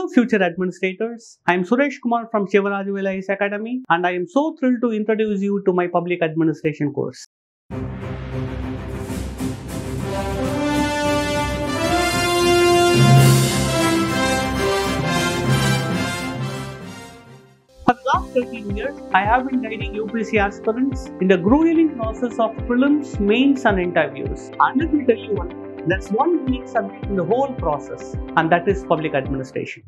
Hello future administrators, I am Suresh Kumar from Sivarajavel IAS Academy and I am so thrilled to introduce you to my public administration course. For the last 13 years, I have been guiding UPSC aspirants in the grueling process of prelims, mains and interviews. And let me tell you one there's one unique subject in the whole process, and that is public administration.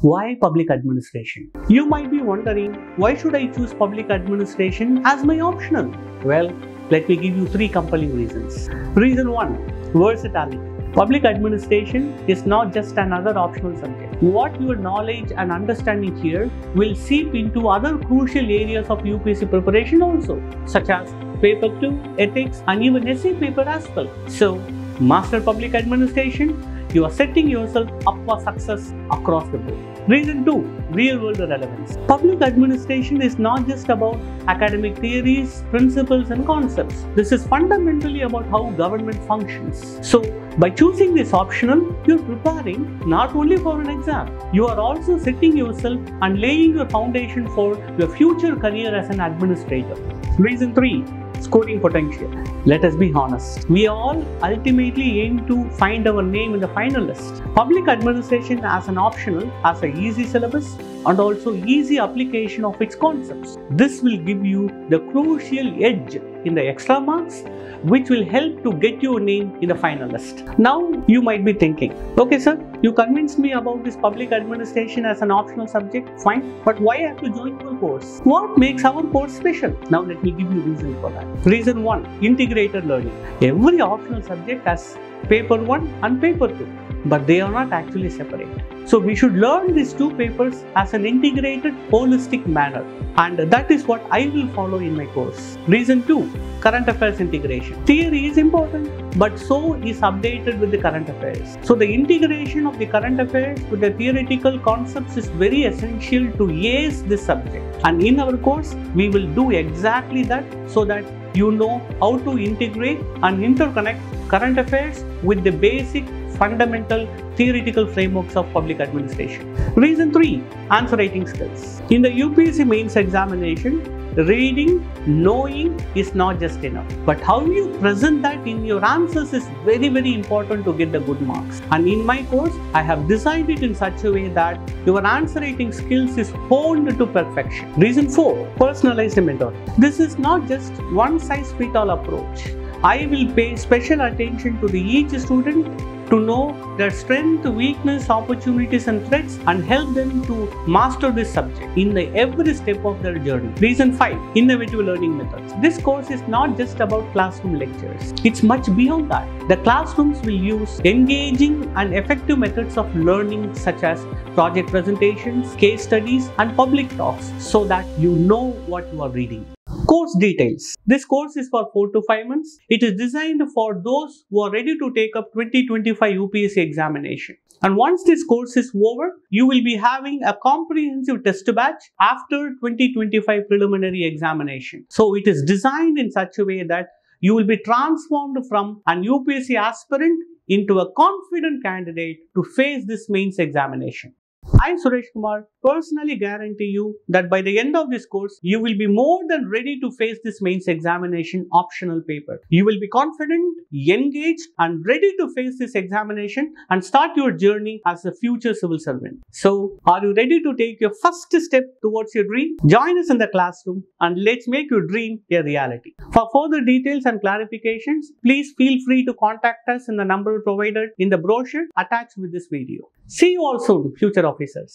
Why public administration? You might be wondering, why should I choose public administration as my optional? Well, let me give you three compelling reasons. Reason one versatility. Public administration is not just another optional subject. What your knowledge and understanding here will seep into other crucial areas of UPSC preparation also, such as paper 2, ethics, and even essay paper as well. So, master public administration, you are setting yourself up for success across the board. Reason 2 Real world relevance. Public administration is not just about academic theories, principles, and concepts. This is fundamentally about how government functions. So, by choosing this optional, you're preparing not only for an exam, you are also setting yourself and laying your foundation for your future career as an administrator. Reason 3 scoring potential. Let us be honest. We all ultimately aim to find our name in the final list. Public administration as an optional as an easy syllabus and also easy application of its concepts. This will give you the crucial edge in the extra marks which will help to get your name in the final list. Now you might be thinking, okay sir, you convinced me about this public administration as an optional subject, fine, but why I have to join your course? What makes our course special? Now let me give you reason for that. Reason 1, integrated learning. Every optional subject has paper 1 and paper 2 but they are not actually separate. So we should learn these two papers as an integrated holistic manner and that is what I will follow in my course. Reason 2 current affairs integration. Theory is important but so is updated with the current affairs. So the integration of the current affairs with the theoretical concepts is very essential to ace this subject and in our course we will do exactly that so that you know how to integrate and interconnect current affairs with the basic fundamental theoretical frameworks of public administration. Reason 3 Answer writing skills. In the UPSC mains examination, reading, knowing is not just enough. But how you present that in your answers is very, very important to get the good marks. And in my course, I have designed it in such a way that your answer writing skills is honed to perfection. Reason 4 Personalized mentor. This is not just one size fit all approach. I will pay special attention to the each student to know their strength, weakness, opportunities and threats and help them to master this subject in the every step of their journey. Reason 5. Innovative learning methods. This course is not just about classroom lectures. It's much beyond that. The classrooms will use engaging and effective methods of learning such as project presentations, case studies and public talks so that you know what you are reading. Course details. This course is for 4 to 5 months. It is designed for those who are ready to take up 2025 UPSC examination. And once this course is over, you will be having a comprehensive test batch after 2025 preliminary examination. So it is designed in such a way that you will be transformed from an UPSC aspirant into a confident candidate to face this mains examination. I, Suresh Kumar, personally guarantee you that by the end of this course, you will be more than ready to face this mains examination optional paper. You will be confident, engaged, and ready to face this examination and start your journey as a future civil servant. So, are you ready to take your first step towards your dream? Join us in the classroom and let's make your dream a reality. For further details and clarifications, please feel free to contact us in the number provided in the brochure attached with this video. See you all soon, future officers.